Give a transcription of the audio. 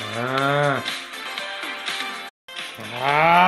ああ。